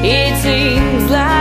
It seems like